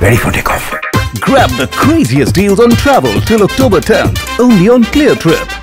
Ready for takeoff. Grab the craziest deals on travel till October 10th, only on ClearTrip.